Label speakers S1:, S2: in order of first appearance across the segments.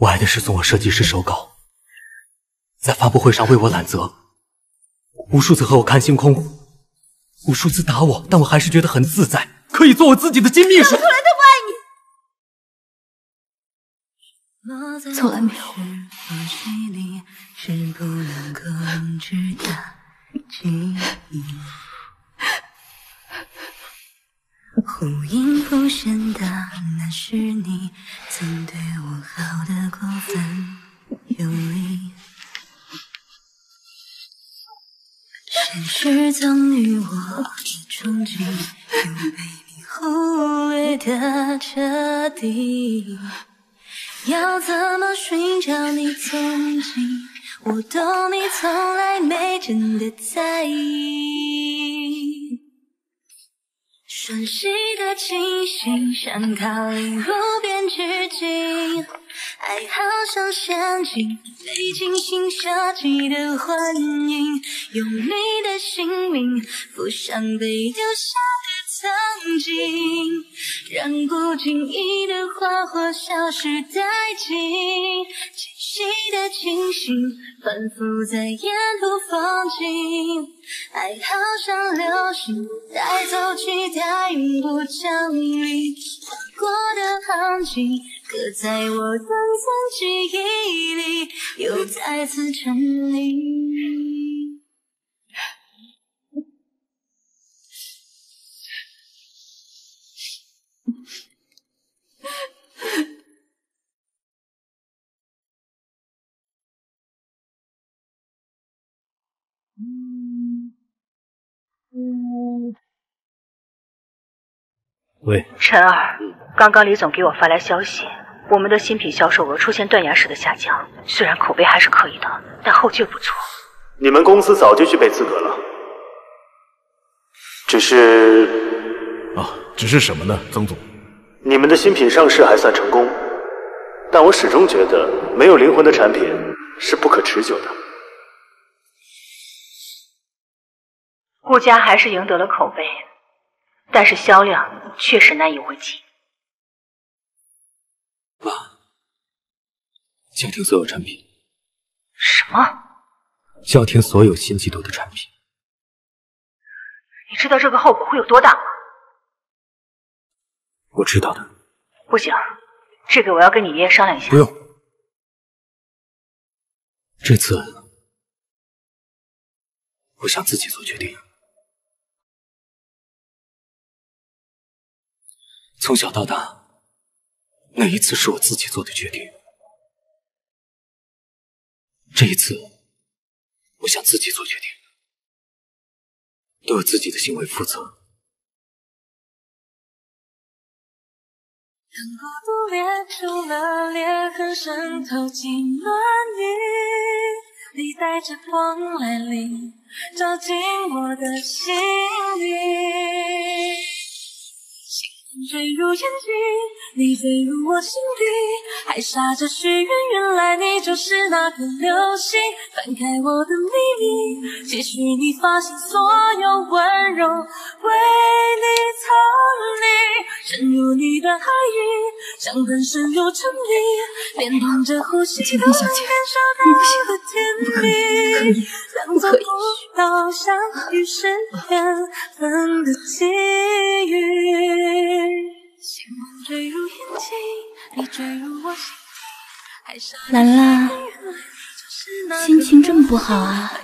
S1: 我爱的是送我设计师手稿，在发布会上为我揽责，无数次和我看星空，无数次打我，但我还是觉得很自在，可以做我自己的金秘书。
S2: 从来都不
S3: 爱你，从来没有。忽隐忽现的，那是你曾对我好的过分有理。现实总与我的憧憬，又被你忽略的彻底。要怎么寻找你踪迹？我懂你，从来没真的在意。熟悉的清醒，想靠临路边取景，爱好像陷阱，被精心设计的幻影，用你的姓名附上被丢下的曾经，让不经意的花火消失殆尽，记得清醒，反复在沿途放晴。爱好像流星，带走期待，永不讲理。划过的痕迹，刻在我短暂记忆里，又再次沉溺。
S1: 喂，
S4: 陈儿，刚刚李总给我发来消息，我们的新品销售额出现断崖式的下降。虽然口碑还是可以的，但后劲不足。
S5: 你们公司早就具备资格了，只是……
S6: 啊，只是什么呢，曾总？
S5: 你们的新品上市还算成功，但我始终觉得没有灵魂的产品是不可持久的。
S4: 顾家还是赢得了口碑。但是销量确实难以为继。
S1: 爸，叫停所有产品。
S4: 什么？
S1: 叫停所有新季度的产品。
S4: 你知道这个后果会有多大吗？
S1: 我知道的。
S4: 不行，这个我要跟你爷爷商量一下。
S6: 不用。
S1: 这次，我想自己做决定。从小到大，那一次是我自己做的决定。这一次，我想自己做决定，对我自己的行为负责。
S3: 当孤独裂出了裂痕，渗透进暖意，你带着光来临，照进我的心底。坠入眼睛，你坠入我心底，还傻着许愿，原来你就是那颗流星。翻开我的秘密，期许你发现所有温柔，为你藏匿，沉入你的爱意，伤痕深入沉溺，连同着呼吸都能感受到的甜蜜。两座孤岛相遇是缘分的际遇。
S2: 兰兰，心情这么不好啊？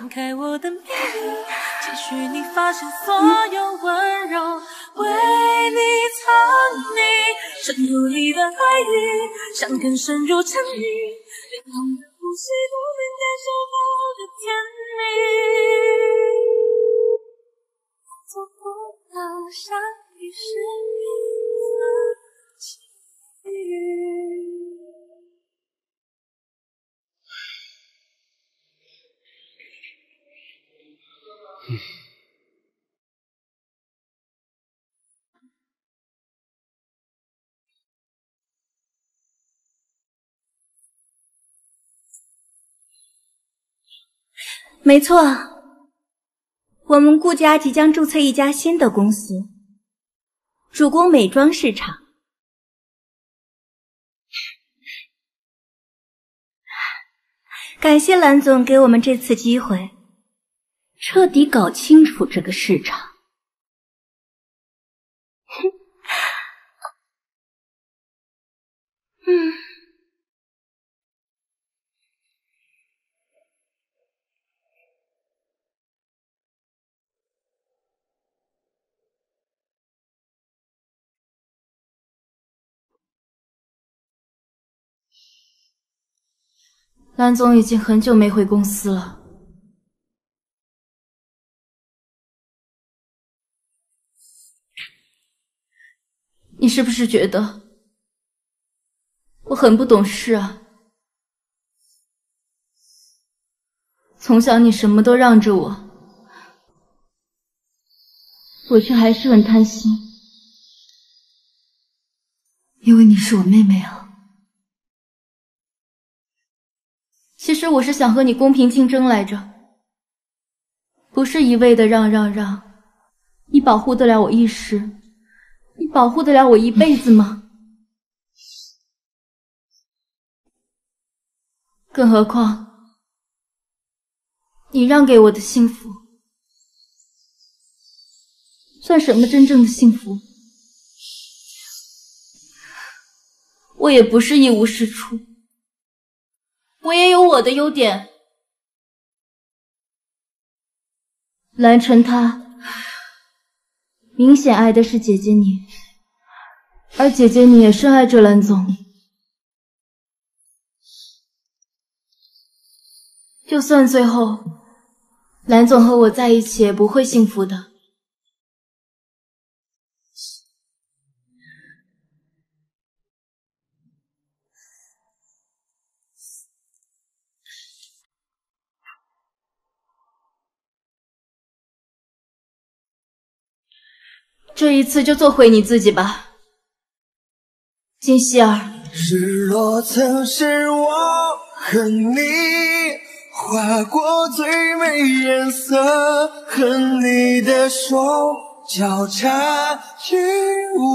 S2: 没错，我们顾家即将注册一家新的公司，主攻美妆市场。
S7: 感谢蓝总给我们这次机会，彻底搞清楚这个市场。嗯。
S8: 蓝总已经很久没回公司了，你是不是觉得我很不懂事啊？从小你什么都让着我，我却还是很贪心，因为你是我妹妹啊。其实我是想和你公平竞争来着，不是一味的让让让。你保护得了我一时，你保护得了我一辈子吗？更何况，你让给我的幸福，算什么真正的幸福？我也不是一无是处。我也有我的优点，蓝晨他明显爱的是姐姐你，而姐姐你也深爱着蓝总。就算最后蓝总和我在一起，也不会幸福的。这一次就做回你自己吧，金希儿。
S9: 日落曾是我和你划过最美颜色，和你的手交叉去我。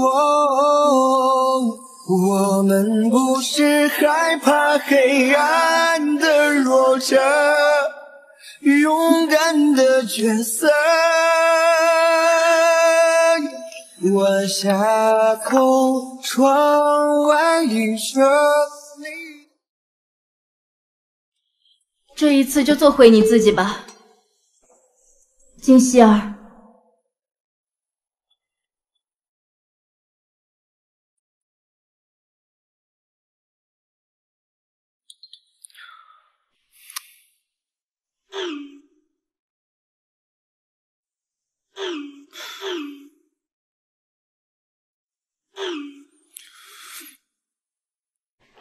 S9: 我们不是害怕黑暗的弱者，勇敢的角色。晚霞空，窗外映着你。
S8: 这一次就做回你自己吧，金希儿。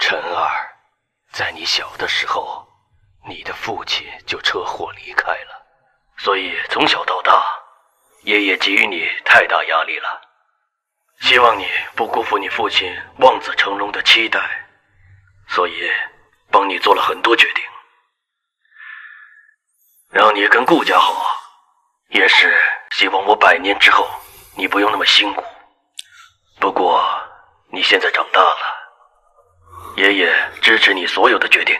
S10: 晨儿，在你小的时候，你的父亲就车祸离开了，所以从小到大，爷爷给予你太大压力了，希望你不辜负你父亲望子成龙的期待，所以帮你做了很多决定，让你跟顾家好，也是希望我百年之后你不用那么辛苦。不过你现在长大了。爷爷支持你所有的决定。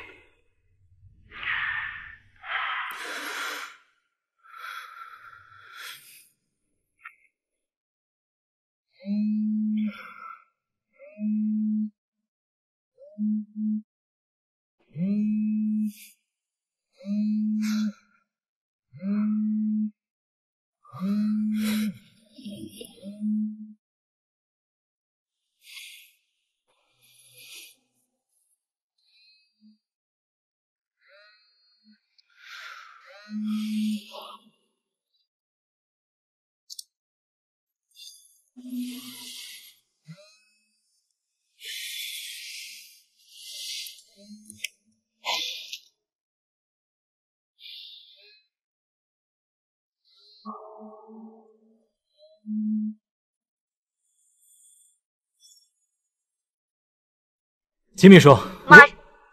S1: 秦秘书，
S11: 妈，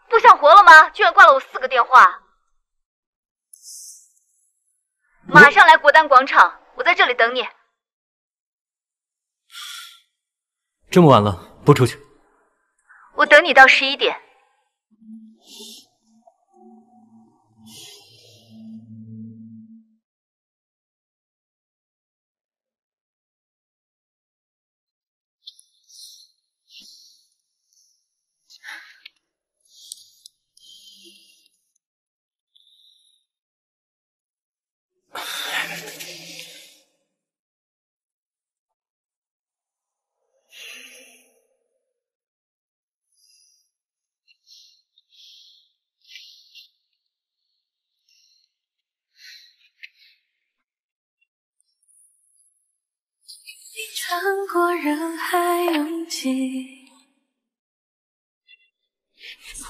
S11: 不想活了吗？居然挂了我四个电话！马上来国丹广场，我在这里等你。
S1: 这么晚了，不出去？
S11: 我等你到十一点。
S2: 穿过人海拥挤。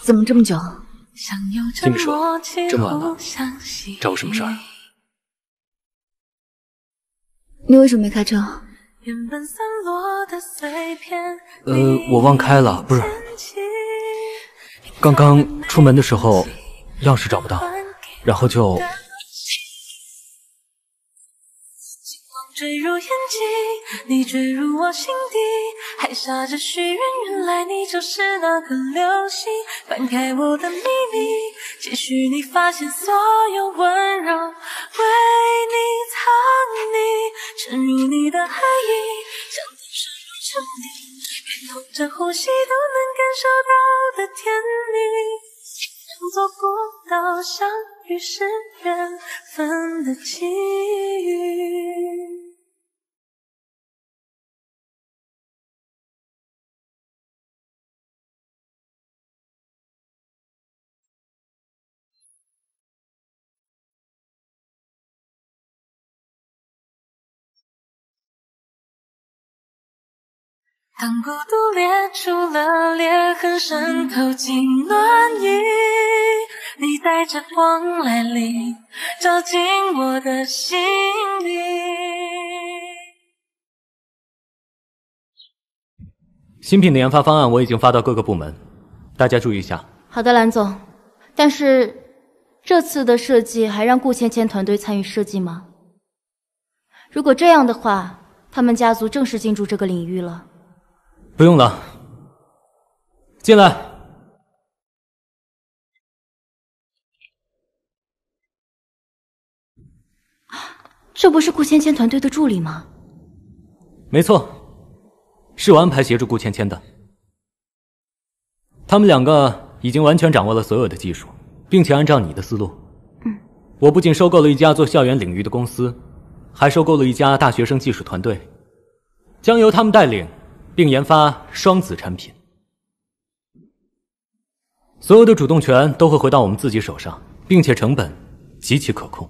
S8: 怎么这么久？
S1: 听你说，这么晚了，找我什么事儿？
S8: 你为什么没开车？
S1: 呃，我忘开了，不是。刚刚出门的时候，钥匙找不到，然后就。
S2: 坠入眼睛，你坠入我心底，还傻着许愿，原来你就是那颗流星。翻开我的秘密，期许你发现所有温柔为你藏匿，沉入你的海影，像天深入沉溺，连同着呼吸都能感受到的甜蜜。当做过道，相遇是缘分的际遇。当孤独裂出了裂痕，渗透进暖意，你带着光来临，照进我的心里。
S1: 新品的研发方案我已经发到各个部门，大家注意一下。
S8: 好的，蓝总。但是这次的设计还让顾芊芊团队参与设计吗？如果这样的话，他们家族正式进驻这个领域了。
S1: 不用了，进来。
S8: 这不是顾芊芊团队的助理吗？
S1: 没错，是我安排协助顾芊芊的。他们两个已经完全掌握了所有的技术，并且按照你的思路，
S8: 嗯，
S1: 我不仅收购了一家做校园领域的公司，还收购了一家大学生技术团队，将由他们带领。并研发双子产品，所有的主动权都会回到我们自己手上，并且成本极其可控。